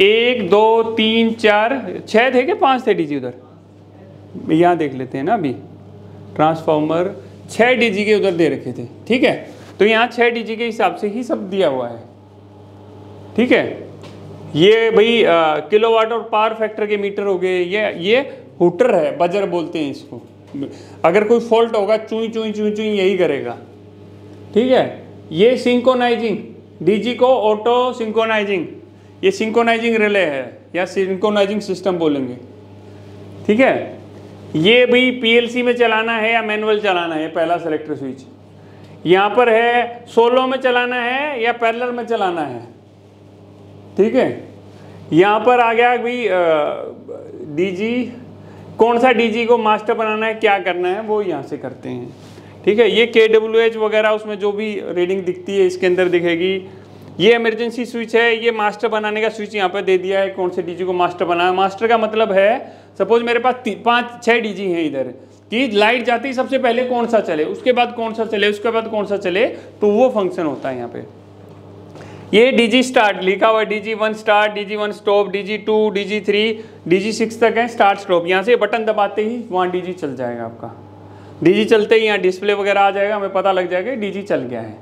एक, दो, तीन, चार छः थे कि पाँच थे डीजी उधर? यहाँ देख लेते हैं ना अभी। ट्रांसफॉर्मर छः डीजी के उधर दे रखे थे, ठीक है? तो यहाँ छः डीजी के हिसाब से ही सब दिया हुआ है, ठीक है? ये भाई किलोवाट और पावर फैक्टर के मीटर हो गए, ये ये हुटर है बजर बोलते हैं इसको। अगर कोई फॉल्ट होगा, चुई चुई चुई चुई, यही करेगा, ठीक है? ये सिंकोनाइजिंग डीजी को ऑटो सिंकोनाइजिंग ये सिंकोनाइजिंग रिले है, या सिंकोनाइजिंग सिस्टम बोलेंगे। ठीक है? ये भी पीएलसी में चलाना है या मैनुअल चलाना है? पहला सेलेक्टर स्विच यहाँ पर है सोलो में चलाना है या पैरेलल में चलाना है? ठीक है? यहाँ पर आ गया भाई डीजी कौन सा डीजी को मास्टर बनाना है, क्या करना है, वो यहाँ से करते हैं। ठीक है? ये के एच वगैरह उसमें जो भी रीडिंग दिखती है, इसके अंदर दिखेगी। ये इमरजेंसी स्विच है ये मास्टर बनाने का स्विच यहाँ पर दे दिया है कौन से डीजी को मास्टर बनाया मास्टर का मतलब है सपोज़ मेरे पास पाँच छः डीजी हैं इधर कि लाइट जाती ही सबसे पहले कौन सा चले उसके बाद कौन सा चले उसके बाद कौन सा चले तो वो फ़ंक्शन होता है यहाँ पे ये डीजी स्टार्ट लिखा हुआ DG one start DG one stop DG two DG three DG six तक है स्टार्ट स्टॉप यहाँ से बटन दबाते ही वहाँ डीजी चल जाएगा आपका डीजी चलते ही यहाँ डिस्प्ले वगैरह आ जाएगा हमें पता लग जाएगा डीजी चल गया है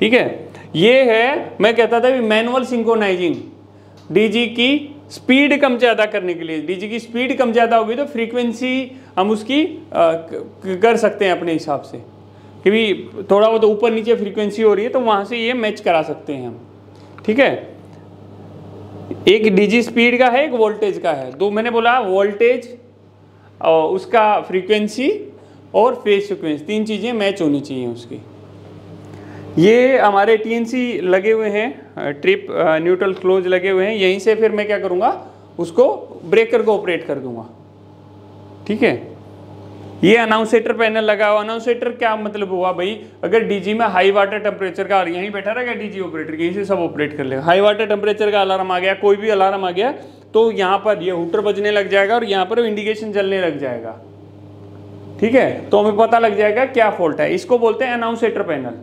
ठीक है ये है मैं कहता था मैनुअल सिंक्रोनाइजिंग डीजी की स्पीड कम ज़्यादा करने के लिए डीजी की स्पीड कम ज़्यादा होगी तो फ्रीक्वेंसी हम उसकी आ, कर सकते हैं अपने हिसाब से। कि भी थोड़ा बहुत ऊपर नीचे फ्रीक्वेंसी हो रही है तो वहाँ से ये मैच करा सकते हैं हम। ठीक है? एक डीजी स्पीड का है एक वोल्टेज का है। दो मैंने बोला वोल्टेज और उसका फ्रीक्वेंसी और फ़ेज़ फ्रीक्वेंसी तीन चीज़ें मैच होनी चाहिए उसकी। ये हमारे टीएनसी लगे हुए हैं, ट्रिप न्यूट्रल क्लोज लगे हुए हैं। यहीं से फिर मैं क्या करूँगा, उसको ब्रेकर को ऑपरेट कर दूँगा। ठीक है? ये अनाउंसेटर पैनल लगा हुआ अनाउंसेटर क्या मतलब हुआ भाई? अगर डीजी में हाई वाटर टेम्परेचर का यहीं बैठा रहेगा डीजी ऑपरेटर यहीं से सब ऑपरेट कर लेगा। हाई वाटर टेम्परेचर का अलार्म आ गया, कोई भी अलार्म आ गया तो यहाँ पर ये हुटर बजने लग जाएगा और यहाँ पर इंडिकेशन जलने लग जाएगा। ठीक है? तो हमें पता लग जाएगा क्या फॉल्ट है। इसको बोलते हैं अनाउंसेटर पैनल।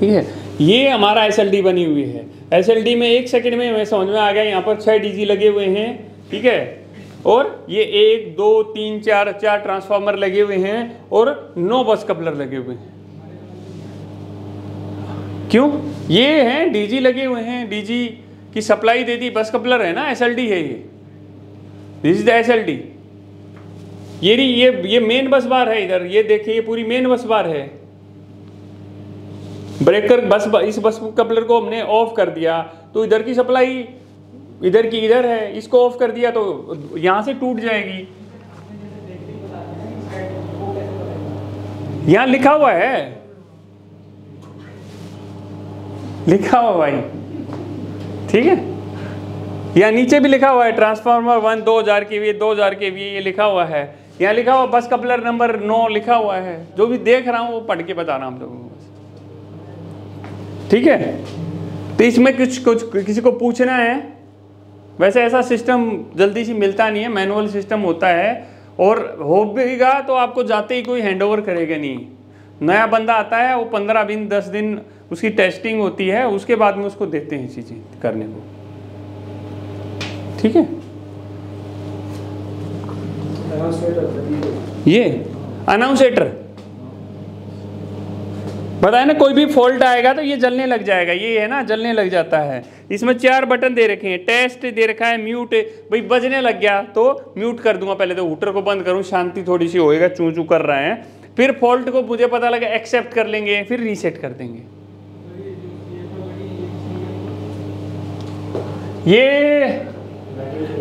ठीक है? ये हमारा एसएलडी बनी हुई है। एसएलडी में एक सेकंड में हमें समझ में आ गया, यहाँ पर छह डीजी लगे हुए हैं, ठीक है? और ये एक, दो, तीन, चार चार ट्रांसफार्मर लगे हुए हैं और नौ बस कपलर लगे हुए हैं। क्यों? ये हैं डीजी लगे हुए हैं। डीजी की सप्लाई दे दी बस कपलर है ना? एसएलडी है ये। दिस इज़ द एसएलडी ये ये ये मेन बस बार है इधर। ये देखिए, ये पूरी मेन बस बार है। ब्रेकर बस इस बस कपलर को हमने ऑफ़ कर दिया। तो इधर की सप्लाई इधर की इधर है, इसको ऑफ़ कर दिया तो यहाँ से टूट जाएगी। यहाँ लिखा हुआ है। लिखा हुआ भाई। ठीक है? यहाँ नीचे भी लिखा हुआ है ट्रांसफार्मर वन दो हज़ार के वी, दो हज़ार के वी, ये लिखा हुआ है। यहाँ लिखा हुआ बस कपलर नंबर नौ लिखा हुआ है। जो भी देख रहा हूँ वो पढ़ के बता रहा हूँ हम लोगों को। ठीक है? तो इसमें कुछ कुछ किसी को पूछना है? वैसे ऐसा सिस्टम जल्दी से मिलता नहीं है मैनुअल सिस्टम होता है। और होगा तो आपको जाते ही कोई हैंडओवर करेगा नहीं। नया बंदा आता है वो पंद्रह दिन दस दिन उसकी टेस्टिंग होती है उसके बाद में उसको देते हैं चीज़ें करने को। ठीक है? ये अनाउंसेटर बताया ना, कोई भी फॉल्ट आएगा तो ये जलने लग जाएगा, ये है ना, जलने लग जाता है। इसमें चार बटन दे रखे हैं, टेस्ट दे रखा है, म्यूट, भाई बजने लग गया तो म्यूट कर दूँगा पहले तो हुटर को बंद करूँ, शांति थोड़ी सी होएगा चू चू कर रहे हैं। फिर फॉल्ट को मुझे पता लगा, एक्सेप्ट कर लेंगे, फिर रीसेट कर देंगे। ये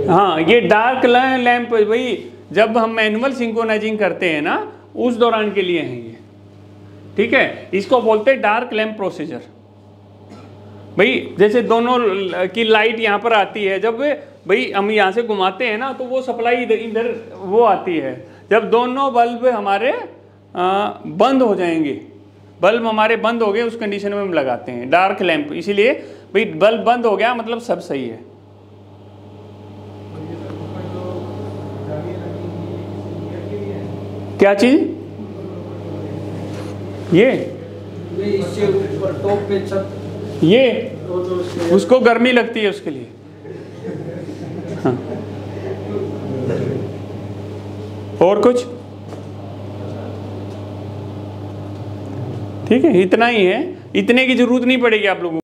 हाँ ये डार्क लैंप भाई, जब हम मैनुअल सिंक्रोनाइजिंग करते हैं ना, उस दौरान के लिए हैं ये। ठीक है? इसको बोलते हैं डार्क लैंप प्रोसीजर भाई जैसे दोनों की लाइट यहाँ पर आती है जब भाई हम यहाँ से घुमाते हैं ना तो वो सप्लाई इधर इधर वो आती है। जब दोनों बल्ब हमारे आ, बंद हो जाएँगे बल्ब हमारे बंद हो गए उस कंडीशन में हम लगाते हैं डार्क लैंप इसीलिए भाई बल्ब बंद हो गया मतलब सब सही है। क्या चीज़? ये। इससे ऊपर टॉप पे छत। ये। उसको गर्मी लगती है उसके लिए। हाँ। और कुछ? ठीक है इतना ही है। इतने की ज़रूरत नहीं पड़ेगी आप लोगों को।